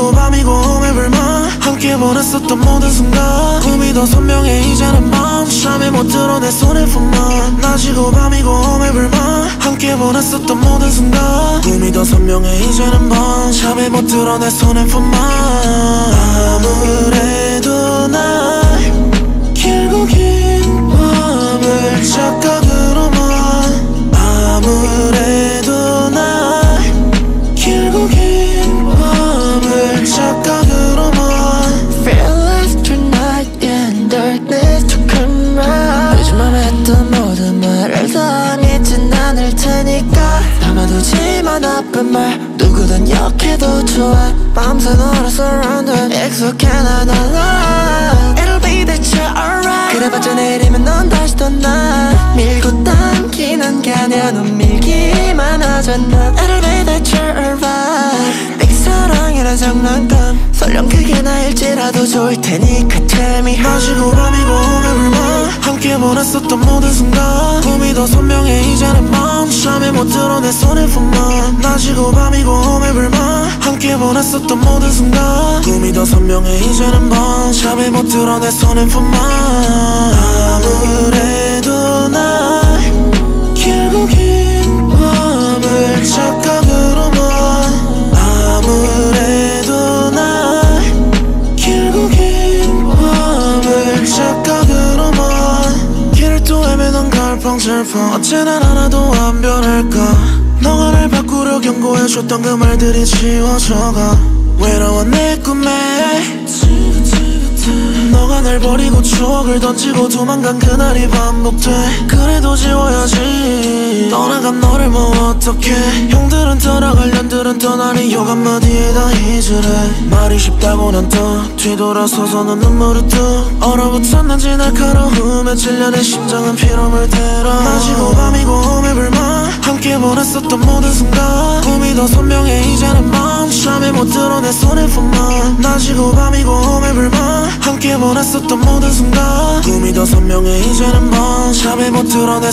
낮이고 밤이고 오매불만 함께 보냈었던 모든 순간 꿈이 더 선명해 이제는 밤잠에 못 들어 내 손에 품만. 낮이고 밤이고 오매불만 함께 보냈었던 모든 순간 꿈이 더 선명해 이제는 밤잠에 못 들어 내 손에 품만. 아무래 테니까 담아두지만 나쁜 말. 누구든 욕해도 좋아. 밤새 너를 surrounded. 익숙해나 난 It'll be that you're alright. 그래봤자 내일이면 넌 다시 또나. 밀고 당기는 게 아니야 넌 밀기만 하잖아. It'll be that you're alright 이란 장난감. 설령 그게 나일지라도 좋을 테니까 tell me 낮이고 밤이고 오매불만 함께 보냈었던 모든 순간. 꿈이 더 선명해 이제는 밤 잠에 못 들어 내 손에 품만 낮이고 밤이고 오매불만 함께 보냈었던 모든 순간. 꿈이 더 선명해 이제는 밤 잠에 못 들어 내 손에 품만 아무래 갈팡질팡 어찌나 하나도 안 변할까? 너가 날 바꾸려 경고해줬던 그 말들이 지워져가. 외로운 내 꿈에 너가 날 버리고 추억을 던지고 도망간 그날이 반복돼. 그래도 지워야지 떠나간 너를 뭐 어떡해. 형들은 떠나갈 년들은 떠나니 욕 한마디에 다 잊으래. 말이 쉽다고 난 또 뒤돌아서서는 눈물을 뚝 얼어붙은 난지 날카로움에 찔려 내 심장은 피로물 대러 낮이고 밤이고 오매불만 함께 보냈었던 모든 순간 꿈이 더 선명해. 이제는 밤 잠에 못 들어 내 손에 품만. 낮이고 밤이고 오매불만. 함께 보냈었던 모든 순간 꿈이 더 선명해. 이제는 밤 잠에 못 들어 내나